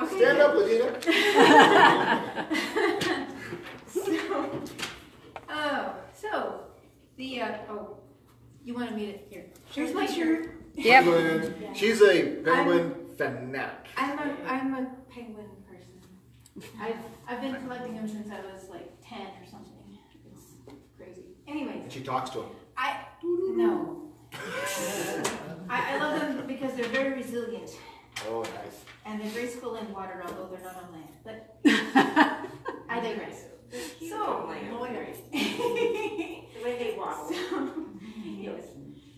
Okay. Stand up, Ladina. so, oh, so the uh, oh, you wanted me to here. Here's my shirt. Yep. Penguin. She's a penguin fanatic. I'm a I'm a penguin person. I've I've been collecting them since I was like ten or something. It's crazy. Anyways, And she talks to him. I no. I, I love them because they're very resilient Oh, nice. and they're graceful in water, although they're not on land. But I digress. So, lawyers. The way they walk. So, yes.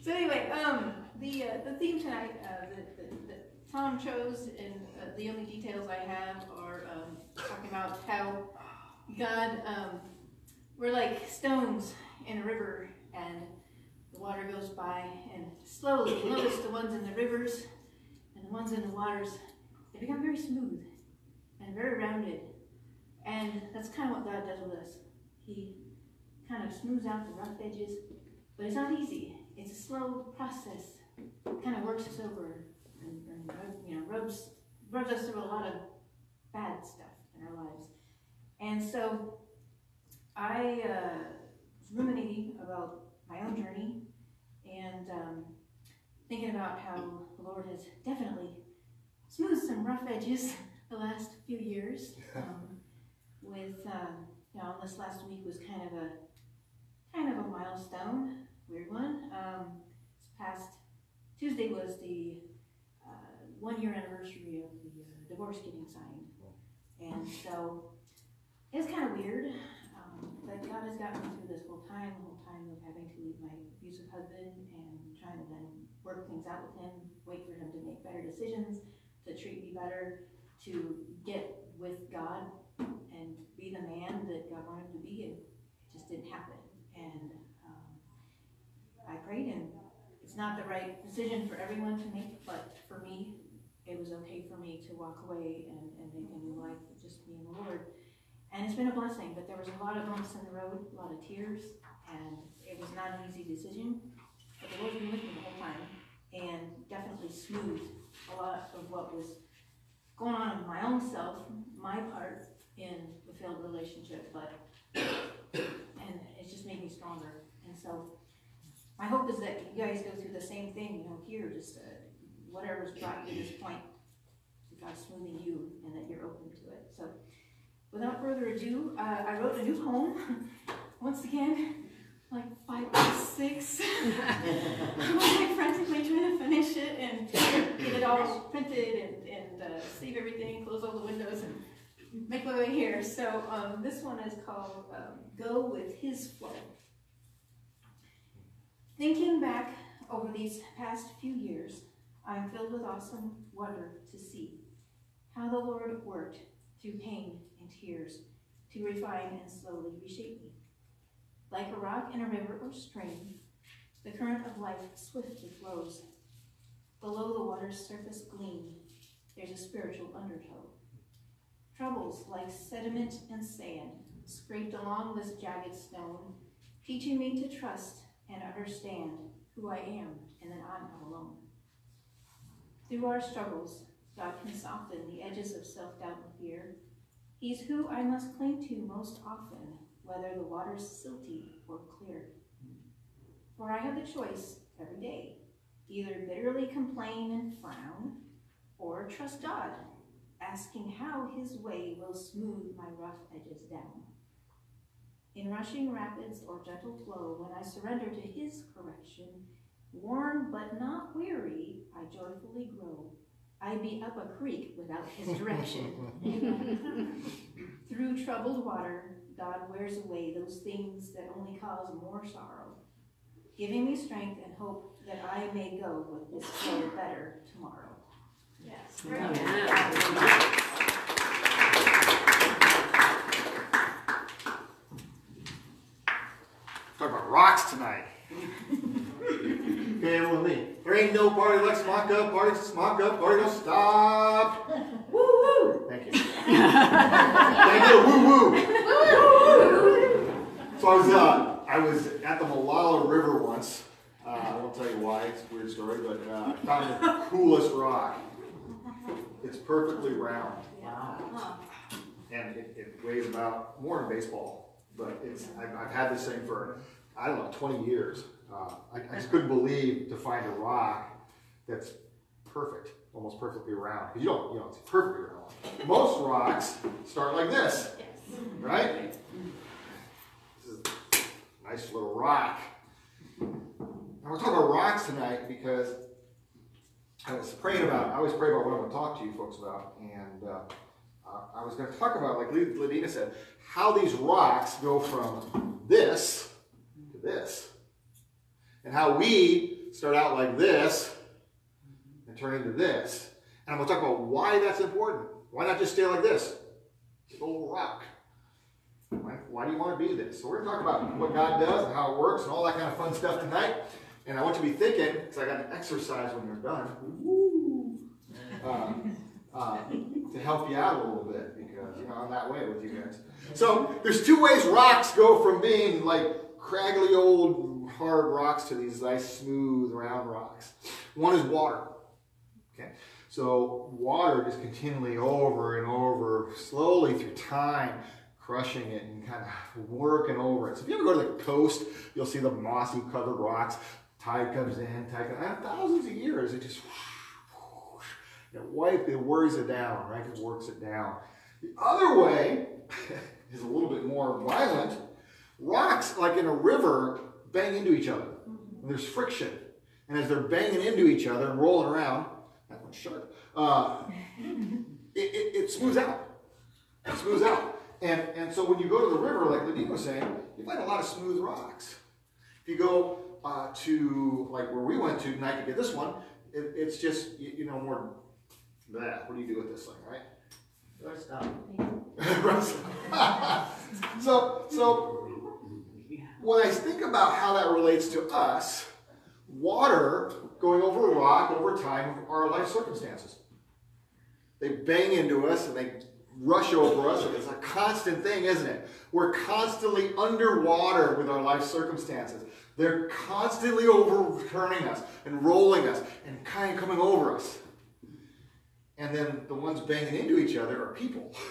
So anyway, um, the uh, the theme tonight uh, that, that, that Tom chose, and uh, the only details I have are um, talking about how God, um, we're like stones in a river, and the water goes by, and slowly you'll notice the ones in the rivers and the ones in the waters, they become very smooth and very rounded, and that's kind of what God does with us. He kind of smooths out the rough edges, but it's not easy. It's a slow process. It kind of works us over and, and you know rubs rubs us through a lot of bad stuff in our lives. And so I uh, was ruminating about my own journey and um, thinking about how the Lord has definitely smoothed some rough edges the last few years. Um, with um, you know, this last week was kind of a kind of a milestone, weird one. Um, this past Tuesday was the uh, one year anniversary of the uh, divorce getting signed, and so it's kind of weird. Um, but God has gotten me through this whole time, the whole time of having to leave my abusive husband and trying to then work things out with him, wait for him to make better decisions, to treat me better, to get with God and be the man that God wanted him to be, it just didn't happen. And um, I prayed, and it's not the right decision for everyone to make, but for me, it was okay for me to walk away and, and make a new life with just me and the Lord. And it's been a blessing, but there was a lot of bumps in the road, a lot of tears, and it was not an easy decision. Lord's been with me the whole time, and definitely smoothed a lot of what was going on in my own self, my part in the failed relationship, but and it's just made me stronger. And so my hope is that you guys go through the same thing, you know, here, just uh, whatever's brought you to this point, God's smoothing you and that you're open to it. So without further ado, uh, I wrote a new poem. Once again, like five by six. I was like frantically trying to finish it and get it all printed and, and uh, save everything, close all the windows, and make my way here. So um, this one is called um, Go With His Flow. Thinking back over these past few years, I am filled with awesome wonder to see how the Lord worked through pain and tears to refine and slowly reshape me. Like a rock in a river or stream, the current of life swiftly flows. Below the water's surface gleam, there's a spiritual undertow. Troubles like sediment and sand scraped along this jagged stone, teaching me to trust and understand who I am and that I'm not alone. Through our struggles, God can soften the edges of self-doubt and fear. He's who I must cling to most often, whether the water's silty or clear. For I have the choice every day, either bitterly complain and frown, or trust God, asking how his way will smooth my rough edges down. In rushing rapids or gentle flow, when I surrender to his correction, worn but not weary, I joyfully grow. I'd be up a creek without his direction. Through troubled water, God wears away those things that only cause more sorrow, giving me strength and hope that I may go with this flow better tomorrow. Yes. Talk about rocks tonight. okay, everyone, me. There ain't no party like Simonka, party Simonka, party don't stop. Woo woo! Thank you. Thank you, woo woo. So I was, uh, I was at the Malala River once. Uh, I won't tell you why, it's a weird story, but uh, I found the coolest rock. It's perfectly round. Huh. And it, it weighs about more than baseball. But it's, I've, I've had this thing for, I don't know, 20 years. Uh, I, I just couldn't believe to find a rock that's perfect, almost perfectly round. you don't, you know, it's perfectly round. Most rocks start like this, Yes. right? This is a nice little rock. And we're talking about rocks tonight because I was praying about, I always pray about what I'm going to talk to you folks about. And uh, I was going to talk about, like Ladina said, how these rocks go from this to this. And how we start out like this turn into this. And I'm going to talk about why that's important. Why not just stay like this? A little rock. Why, why do you want to be this? So we're going to talk about what God does and how it works and all that kind of fun stuff tonight. And I want you to be thinking, because I got an exercise when you're done, woo, uh, uh, to help you out a little bit, because you know I'm that way with you guys. So there's two ways rocks go from being like craggly old hard rocks to these nice smooth round rocks. One is water. Okay, so water just continually over and over, slowly through time, crushing it and kind of working over it. So if you ever go to the coast, you'll see the mossy covered rocks. Tide comes in, tide comes in. Thousands of years, it just it wipe, it worries it down, right? It works it down. The other way is a little bit more violent. Rocks, like in a river, bang into each other. Mm-hmm. And there's friction. And as they're banging into each other and rolling around, sharp, uh, it, it, it smooths out. It smooths out. And, and so when you go to the river, like Ladine was saying, you find a lot of smooth rocks. If you go uh, to like where we went to tonight to get this one, it, it's just you, you know more that. What do you do with this thing, right? Rust up. so so when I think about how that relates to us, water going over a rock over time our life circumstances. They bang into us and they rush over us, it's a constant thing, isn't it? We're constantly underwater with our life circumstances. They're constantly overturning us and rolling us and kind of coming over us. And then the ones banging into each other are people.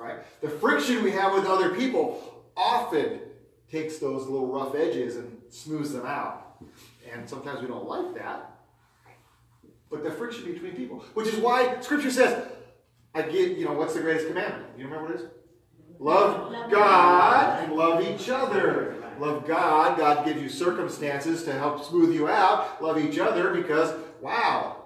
Right? The friction we have with other people often takes those little rough edges and smooths them out. And sometimes we don't like that. But the friction between people, which is why Scripture says, I give, you know, what's the greatest commandment? You remember what it is? Love God and love each other. Love God. God gives you circumstances to help smooth you out. Love each other because, wow,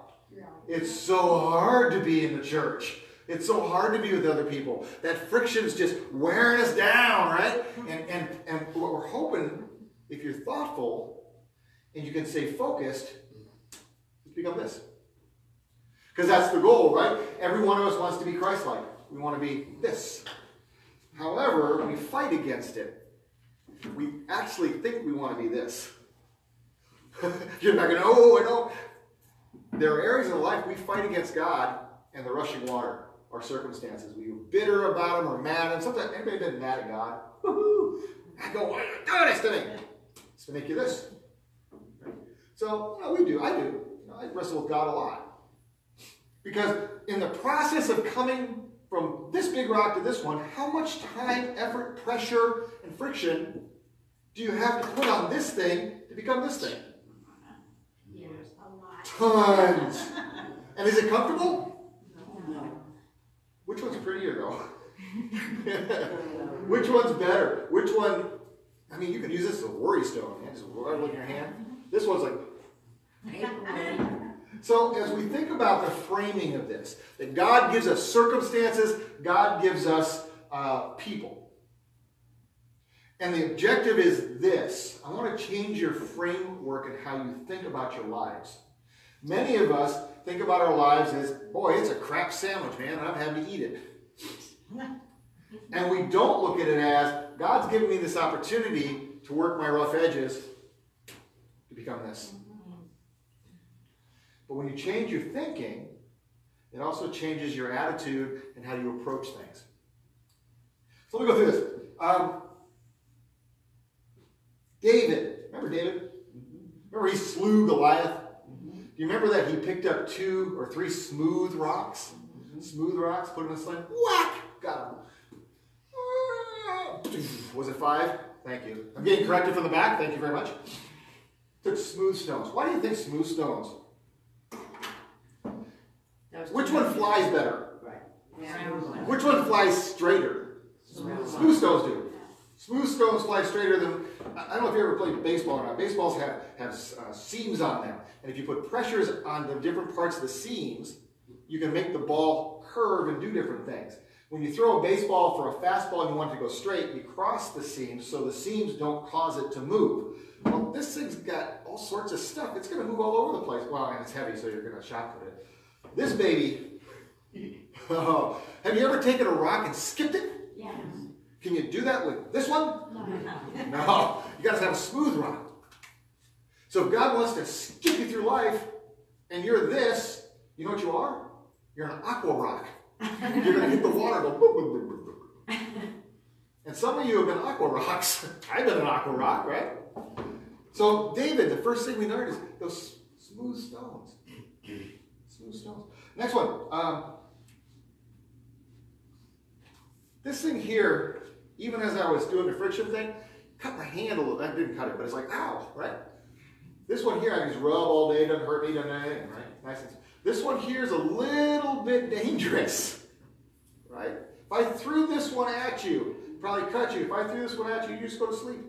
it's so hard to be in the church. It's so hard to be with other people. That friction's just wearing us down, right? And, and, and what we're hoping, if you're thoughtful and you can stay focused, is become this. Because that's the goal, right? Every one of us wants to be Christ like. We want to be this. However, we fight against it. We actually think we want to be this. You're not going, to, oh, I know. There are areas of life we fight against God and the rushing water, our circumstances. We are bitter about them or mad them. Sometimes, anybody been mad at God? Woohoo! I go, why are you doing this to me? It's to make you this. So, you know, we do. I do. You know, I wrestle with God a lot. Because in the process of coming from this big rock to this one, how much time, effort, pressure, and friction do you have to put on this thing to become this thing? Years, a lot. Tons. And is it comfortable? Which one's prettier though? Which one's better? Which one? I mean, you can use this as a worry stone. Man. Just rub it in your hand. This one's like. So as we think about the framing of this, that God gives us circumstances, God gives us uh, people. And the objective is this. I want to change your framework and how you think about your lives. Many of us think about our lives as, boy, it's a crap sandwich, man, I'm having to eat it. And we don't look at it as, God's given me this opportunity to work my rough edges to become this. But when you change your thinking, it also changes your attitude and how you approach things. So let me go through this. Um, David, remember David? Remember he slew Goliath? Do You remember that he picked up two or three smooth rocks? Smooth rocks, put them in a sling, whack, got them. Was it five? Thank you. I'm getting corrected from the back. Thank you very much. Took smooth stones. Why do you think smooth stones? Which one flies better? Which one flies straighter? Smooth stones do. Smooth stones fly straighter than. I I don't know if you ever played baseball or not. Baseballs have, have uh, seams on them. And if you put pressures on the different parts of the seams, you can make the ball curve and do different things. When you throw a baseball for a fastball and you want it to go straight, you cross the seams so the seams don't cause it to move. Well, this thing's got all sorts of stuff. It's going to move all over the place. Well, and it's heavy, so you're going to shot put it. This baby, oh, have you ever taken a rock and skipped it? Yeah. Can you do that with this one? No. No, you gotta have a smooth rock. So if God wants to skip you through life and you're this, you know what you are? You're an aqua rock. You're gonna hit the water, go boop, boop, boop, boop, boop. And some of you have been aqua rocks. I've been an aqua rock, right? So David, the first thing we learned is those smooth stones. Smooth stones. Next one. Um, this thing here, even as I was doing the friction thing, cut my hand a little. I didn't cut it, but it's like, ow, right? This one here, I can just rub all day, doesn't hurt me, doesn't anything, right? Nice and This one here is a little bit dangerous, right? If I threw this one at you, probably cut you. If I threw this one at you, you just go to sleep.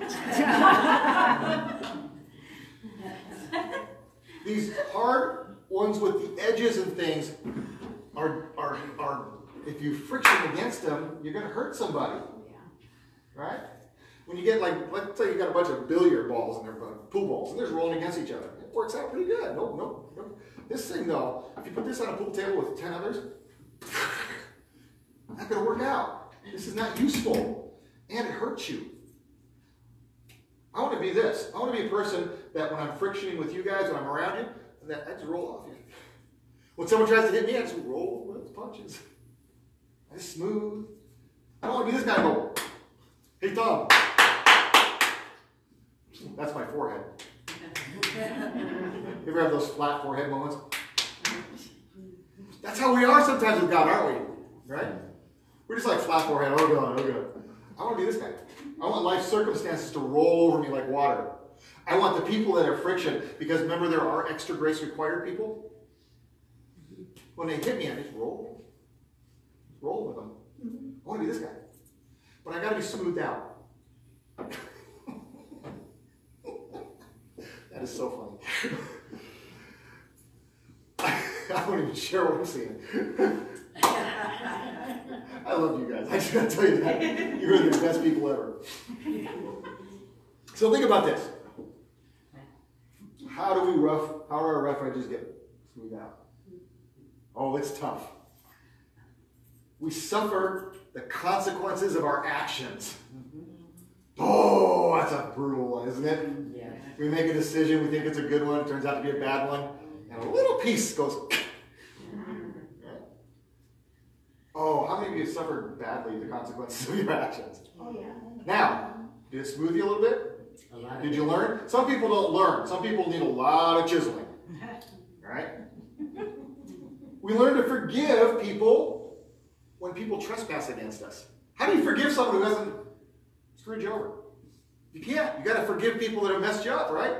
These hard ones with the edges and things are, are, are if you friction against them, you're going to hurt somebody. Yeah. Right? When you get like, let's say you got a bunch of billiard balls and they're pool balls and they're rolling against each other. It works out pretty good. No, no, no. This thing though, if you put this on a pool table with 10 others, not going to work out. This is not useful and it hurts you. I want to be this. I want to be a person that when I'm frictioning with you guys, when I'm around you, that I just roll off you. When someone tries to hit me, I just roll with punches. I just smooth. I don't want to be this guy go, hey Tom. That's my forehead. You ever have those flat forehead moments? That's how we are sometimes with God, aren't we? Right? We're just like flat forehead, oh God, oh God. I want to be this guy. I want life circumstances to roll over me like water. I want the people that are friction, because remember there are extra grace required people? When they hit me, I just roll. Roll with them. Mm-hmm. I want to be this guy. But I got to be smoothed out. that is so funny. I won't even share what I'm seeing. I love you guys. I just gotta tell you that. You're the best people ever. So think about this. How do we rough, how do our rough edges get smoothed out? Oh, it's tough. We suffer the consequences of our actions. Oh, that's a brutal one, isn't it? Yeah. We make a decision, we think it's a good one, it turns out to be a bad one, and a little piece goes. Oh, how many of you have suffered badly the consequences of your actions? Oh, yeah. Now, did it smooth you a little bit? A lot Did you learn? Some people don't learn. Some people need a lot of chiseling. Right? We learn to forgive people when people trespass against us. How do you forgive someone who hasn't screwed you over? You can't. You got to forgive people that have messed you up, right?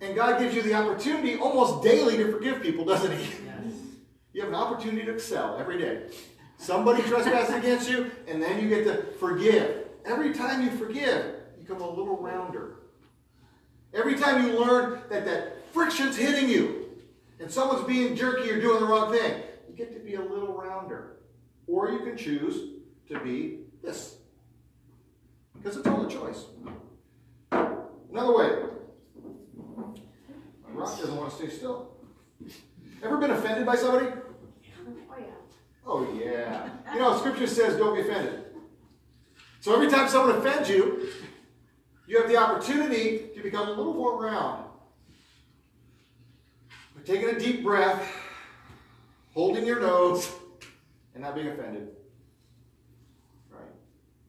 And God gives you the opportunity almost daily to forgive people, doesn't He? Yes. You have an opportunity to excel every day. Somebody trespasses against you, and then you get to forgive. Every time you forgive, you become a little rounder. Every time you learn that that friction's hitting you, and someone's being jerky or doing the wrong thing, you get to be a little rounder. Or you can choose to be this. Because it's all a choice. Another way. A rock doesn't want to stay still. Ever been offended by somebody? Oh, yeah. Oh, yeah. You know, Scripture says don't be offended. So every time someone offends you, you have the opportunity to become a little more round. By taking a deep breath, holding your nose, and not being offended. Right?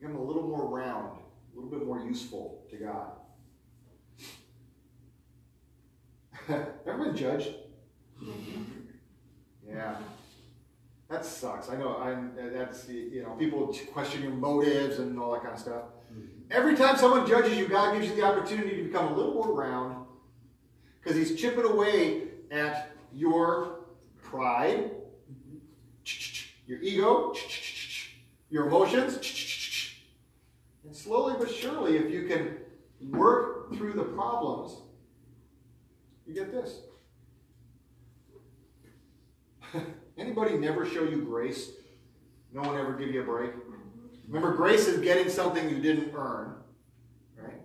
Become a little more round, a little bit more useful to God. Ever been judged? Yeah. That sucks. I know. I'm. That's you know. People question your motives and all that kind of stuff. Mm-hmm. Every time someone judges you, God gives you the opportunity to become a little more round, because He's chipping away at your pride, your ego, your emotions, and slowly but surely, if you can work through the problems, you get this. Anybody never show you grace? No one ever give you a break? Remember, grace is getting something you didn't earn, right?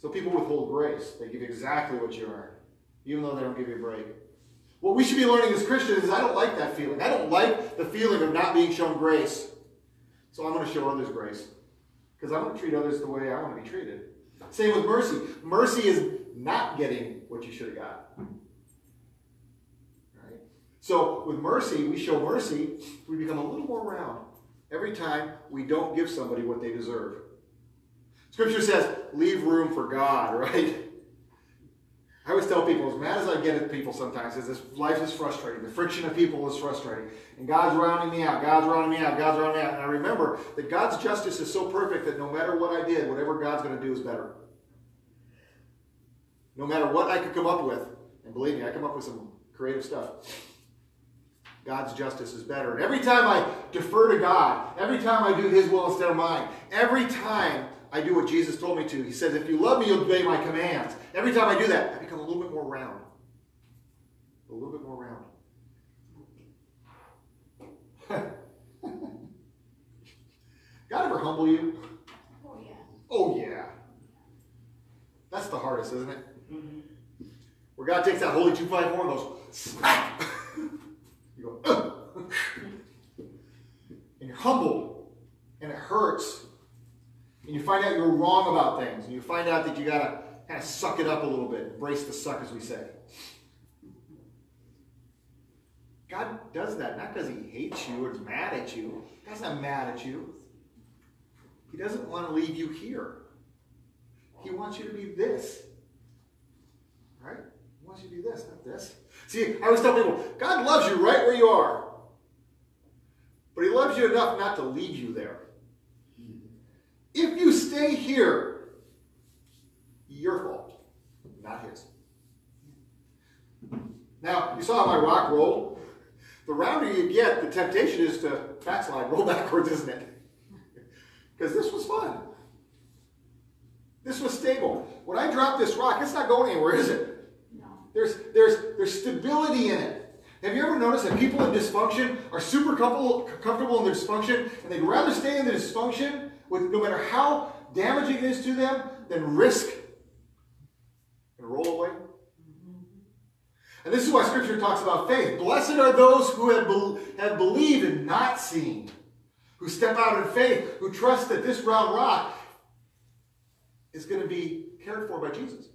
So people withhold grace. They give exactly what you earn, even though they don't give you a break. What we should be learning as Christians is I don't like that feeling. I don't like the feeling of not being shown grace. So I'm going to show others grace. Because I'm going to treat others the way I want to be treated. Same with mercy. Mercy is not getting what you should have got. So with mercy, we show mercy, we become a little more round every time we don't give somebody what they deserve. Scripture says, leave room for God, right? I always tell people, as mad as I get at people sometimes, is this life is frustrating. The friction of people is frustrating. And God's rounding me out, God's rounding me out, God's rounding me out. And I remember that God's justice is so perfect that no matter what I did, whatever God's going to do is better. No matter what I could come up with, and believe me, I come up with some creative stuff. God's justice is better. And every time I defer to God, every time I do His will instead of mine, every time I do what Jesus told me to, He says, if you love me, you'll obey my commands. Every time I do that, I become a little bit more round. A little bit more round. God ever humble you? Oh, yeah. Oh, yeah. That's the hardest, isn't it? Mm-hmm. Where God takes that holy 254 and goes, smack! you go, and you're humbled, and it hurts. And you find out you're wrong about things, and you find out that you gotta kind of suck it up a little bit, embrace the suck, as we say. God does that not because he hates you or is mad at you. God's not mad at you. He doesn't want to leave you here. He wants you to be this. Right? He wants you to be this, not this. See, I always tell people, God loves you right where you are. But he loves you enough not to leave you there. If you stay here, your fault, not his. Now, you saw how my rock rolled? The rounder you get, the temptation is to backslide, roll backwards, isn't it? Because this was fun. This was stable. When I drop this rock, it's not going anywhere, is it? No. There's, there's, there's stability in it. Have you ever noticed that people in dysfunction are super comfortable, in their dysfunction, and they'd rather stay in the dysfunction, with no matter how damaging it is to them, than risk and roll away? And this is why Scripture talks about faith. Blessed are those who have, be- have believed and not seen, who step out in faith, who trust that this round rock is going to be cared for by Jesus.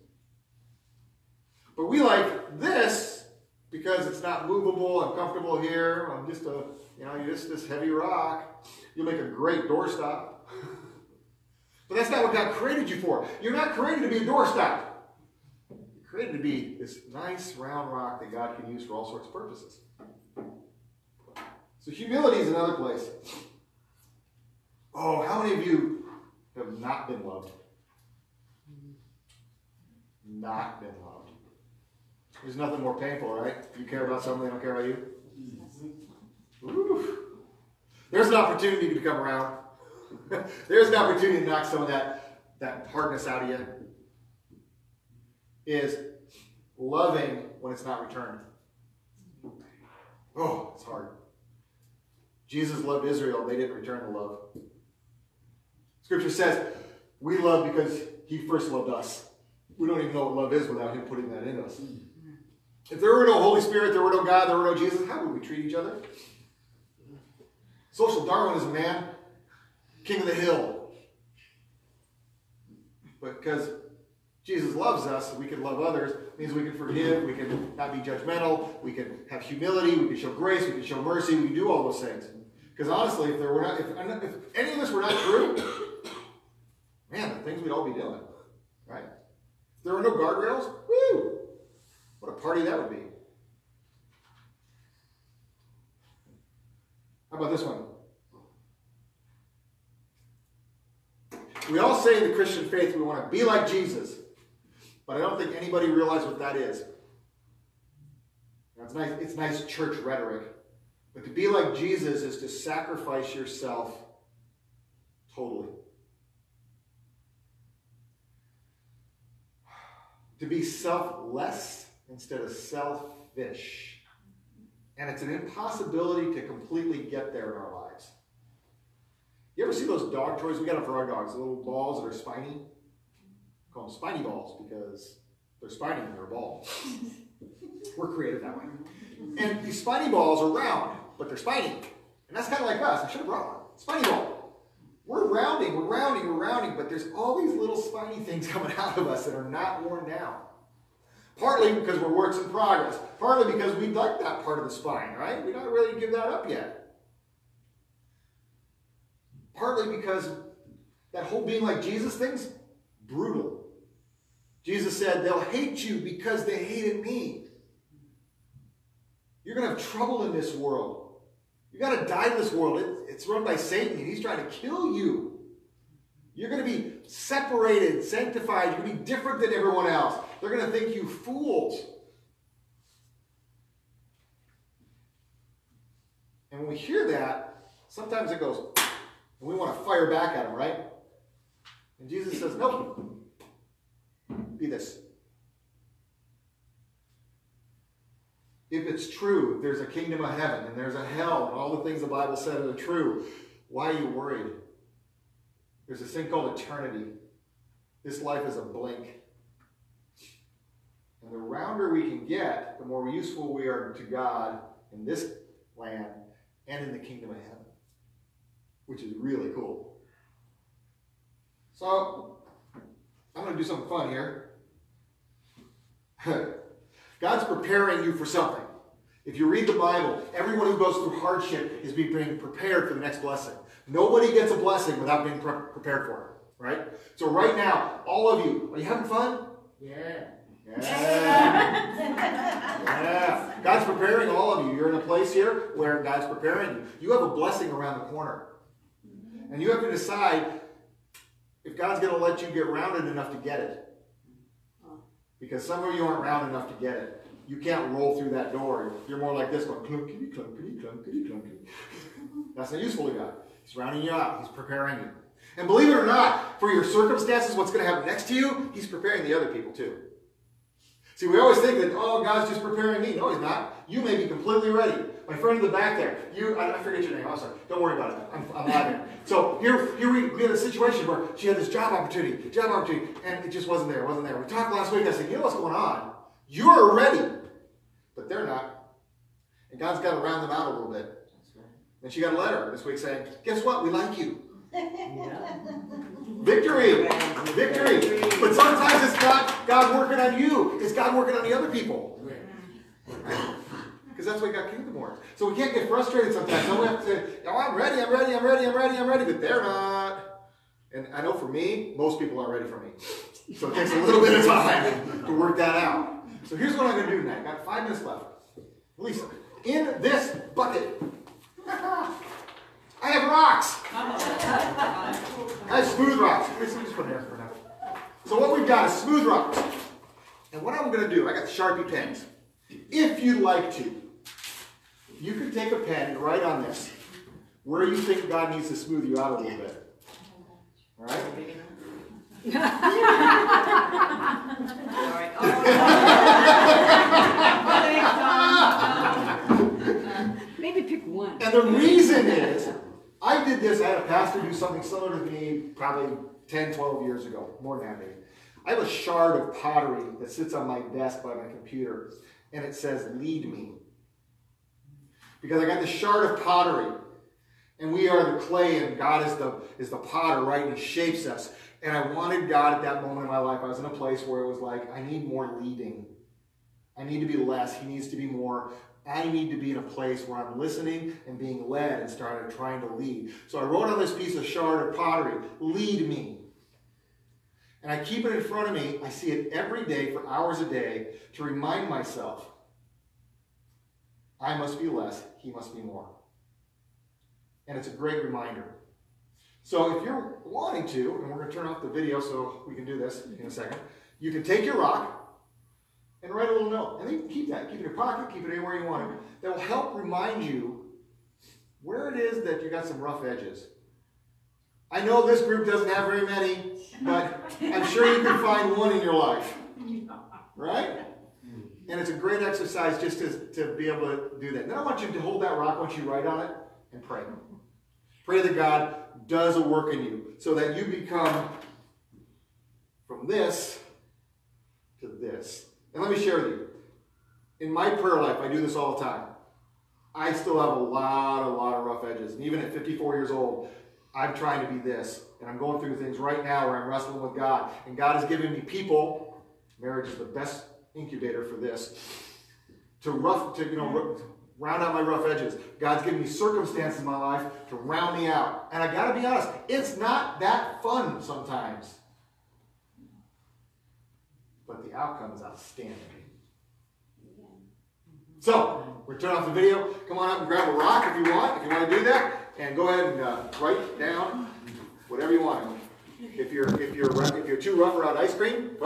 But we like this because it's not movable and comfortable here. I'm just a, you know, you're just this heavy rock. You'll make a great doorstop. but that's not what God created you for. You're not created to be a doorstop. You're created to be this nice round rock that God can use for all sorts of purposes. So humility is another place. Oh, how many of you have not been loved? Not been loved. There's nothing more painful, right? You care about someone, they don't care about you. There's an opportunity to come around. There's an opportunity to knock some of that, that hardness out of you. Is loving when it's not returned. Oh, it's hard. Jesus loved Israel, they didn't return the love. Scripture says we love because he first loved us. We don't even know what love is without him putting that in us. If there were no Holy Spirit, there were no God, there were no Jesus, how would we treat each other? Social Darwinism, man. King of the hill. But because Jesus loves us, we can love others, means we can forgive, we can not be judgmental, we can have humility, we can show grace, we can show mercy, we can do all those things. Because honestly, if there were not, if, if any of this were not true, man, the things we'd all be doing, right? If there were no guardrails, woo! What a party that would be. How about this one? We all say in the Christian faith we want to be like Jesus, but I don't think anybody realizes what that is. Nice, it's nice church rhetoric, but to be like Jesus is to sacrifice yourself totally. To be selfless instead of selfish. And it's an impossibility to completely get there in our lives. You ever see those dog toys? We got them for our dogs, the little balls that are spiny. call them spiny balls because they're spiny and they're a ball. We're created that way. And these spiny balls are round, but they're spiny. And that's kind of like us. I should have brought one. Spiny ball. We're rounding, we're rounding, we're rounding, but there's all these little spiny things coming out of us that are not worn down. Partly because we're works in progress. Partly because we like that part of the spine, right? We don't really give that up yet. Partly because that whole being like Jesus thing's brutal. Jesus said, they'll hate you because they hated me. You're going to have trouble in this world. You got to die in this world. It, it's run by Satan, and he's trying to kill you. You're going to be separated, sanctified. You're going to be different than everyone else. They're going to think you fools. And when we hear that, sometimes it goes, and we want to fire back at them, right? And Jesus says, nope. Be this. If it's true, there's a kingdom of heaven and there's a hell and all the things the Bible said are true, why are you worried? There's this thing called eternity. This life is a blink. And the rounder we can get, the more useful we are to God in this land and in the kingdom of heaven, which is really cool. So, I'm going to do something fun here. God's preparing you for something. If you read the Bible, everyone who goes through hardship is being prepared for the next blessing. Nobody gets a blessing without being pre prepared for it, right? So right now, all of you, are you having fun? Yeah. Yeah. yeah. God's preparing all of you. You're in a place here where God's preparing you. You have a blessing around the corner. And you have to decide if God's going to let you get rounded enough to get it. Because some of you aren't round enough to get it. You can't roll through that door. You're more like this, going clunkety, clunkety, clunkety, clunkety. That's not useful to God. He's rounding you out. He's preparing you. And believe it or not, for your circumstances, what's going to happen next to you, He's preparing the other people too. See, we always think that, oh, God's just preparing me. No, He's not. You may be completely ready. My friend in the back there, you, I, I forget your name. I'm sorry. Don't worry about it. I'm, I'm. So here, here we, we had a situation where she had this job opportunity, job opportunity, and it just wasn't there. Wasn't there. We talked last week. I said, you know what's going on? You're ready, but they're not. And God's got to round them out a little bit. And she got a letter this week saying, guess what? We like you. Victory! Victory! But sometimes it's not God working on you. It's God working on the other people. Because that's why God kingdom works. So we can't get frustrated sometimes. Someone have to say, oh, I'm ready, I'm ready, I'm ready, I'm ready, I'm ready, but they're not. And I know for me, most people aren't ready for me. So it takes a little bit of time to work that out. So here's what I'm going to do tonight. I've got five minutes left. Lisa, in this bucket, I have rocks. I have smooth rocks. Me just put there for now. So what we've got is smooth rocks. And what I'm going to do, I got Sharpie pens. If you'd like to, you can take a pen and write on this where you think God needs to smooth you out a little bit. All right? Maybe pick one. And the reason is, I did this, I had a pastor do something similar to me probably 10, 12 years ago, more than that maybe. I have a shard of pottery that sits on my desk by my computer, and it says, Lead me. Because I got this shard of pottery, and we are the clay, and God is the, is the potter, right? And He shapes us. And I wanted God at that moment in my life, I was in a place where it was like, I need more leading. I need to be less. He needs to be more. I need to be in a place where I'm listening and being led and started trying to lead. So I wrote on this piece of shard of pottery, lead me. and I keep it in front of me. I see it every day for hours a day to remind myself I must be less, he must be more. And it's a great reminder. So if you're wanting to, and we're going to turn off the video so we can do this in a second, you can take your rock and write a little note. And you can keep that. Keep it in your pocket, keep it anywhere you want it. That will help remind you where it is that you got some rough edges. I know this group doesn't have very many, but I'm sure you can find one in your life. Right? And it's a great exercise just to, to be able to do that. Then I want you to hold that rock once you write on it and pray. Pray that God does a work in you so that you become from this to this. And let me share with you. In my prayer life, I do this all the time. I still have a lot, a lot of rough edges. And even at 54 years old, I'm trying to be this. And I'm going through things right now where I'm wrestling with God. And God has given me people. Marriage is the best incubator for this. To rough, to, you know, round out my rough edges. God's given me circumstances in my life to round me out. And I gotta be honest, it's not that fun sometimes. But the outcome is outstanding. So, we're turning off the video. Come on up and grab a rock if you want, if you want to do that, and go ahead and uh, write down whatever you want. If you're if you're if you're too rough around ice cream,